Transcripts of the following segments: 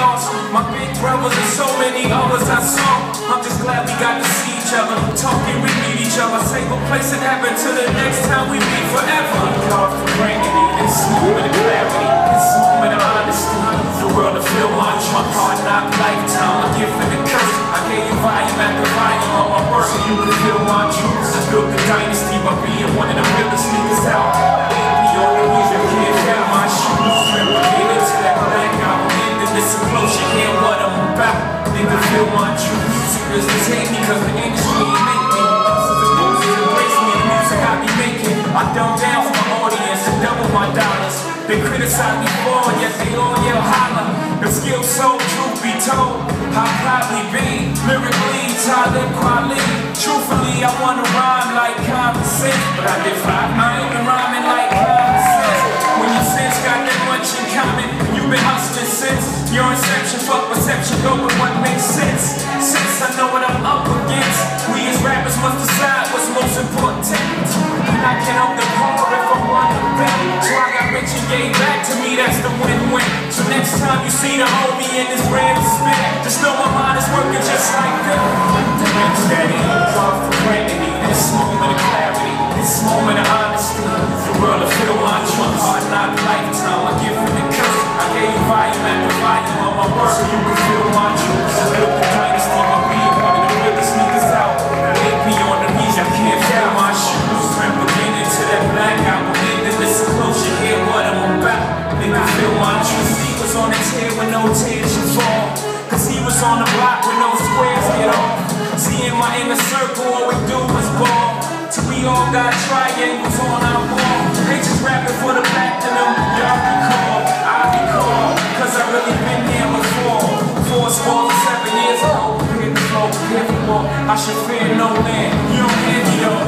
lost my big brothers and so many others I saw. I'm just glad we got to see each other, talking, we meet each other. Say a place in heaven till the next time we meet forever. God for bringing My truth. Music is take me, cause the industry ain't make me. Since the music embrace me, the music I be making. I dumb down for my audience and double my dollars. They criticize me for, yet they all yell holler. The skill so truth be told, I'll probably be lyrically Talib Kweli. Truthfully, I wanna rhyme like common sense, but I defy I ain't been rhyming like common sense. When your sense got that much in common, you've been your inception. Fuck perception, go with what makes sense. Since I know what I'm up against, we as rappers must decide what's most important. And I can own the car if I want to bet. So I got rich and gave back to me, that's the win-win. So next time you see the homie in this brand block with no squares get off. See in my inner circle, all we do is ball. Till we all got triangles on our wall. They just rapping for the fact of them. Y'all be recall, I recall. Cause I really been there before. Four small seven years ago. Prepare the flow, prepare for war. I should fear no man. You don't hear me though.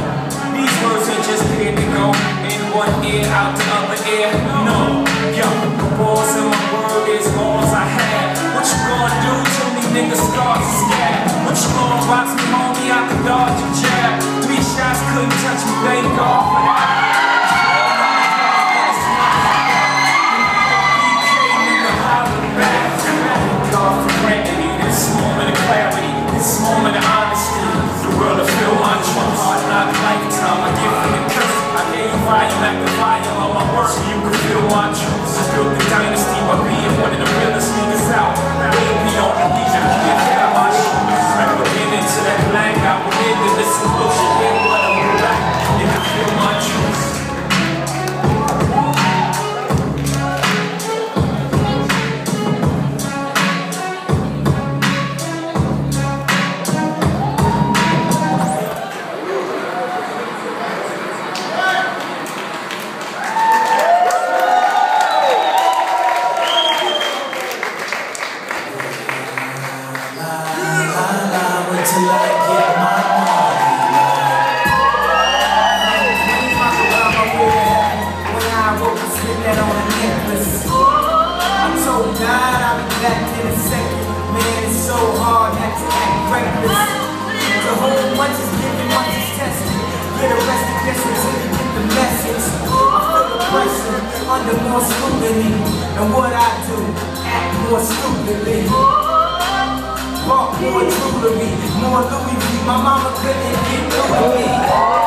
These words ain't just here to go. In one ear, out the other ear. No, Scars and scab. What you gonna box me, homie? I can dodge a. Three shots couldn't touch me, And what I do, act more stupidly. Bought more jewelry, more Louis V. My mama couldn't get through with me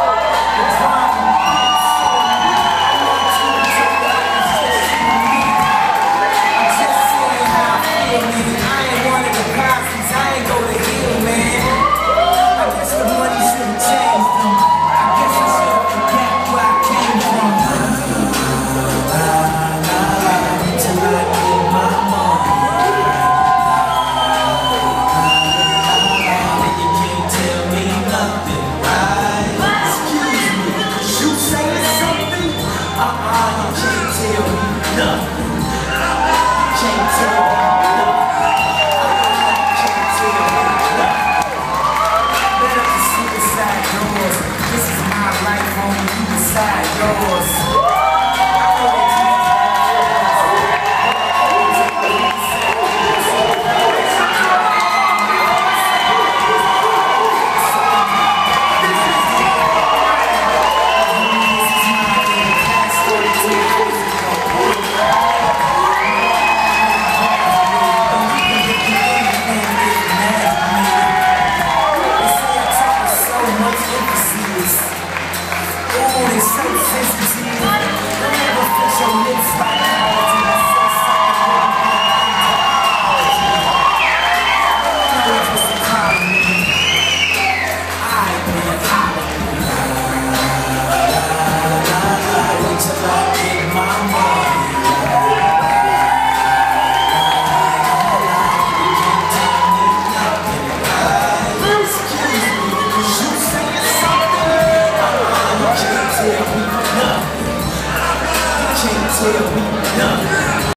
Vamos.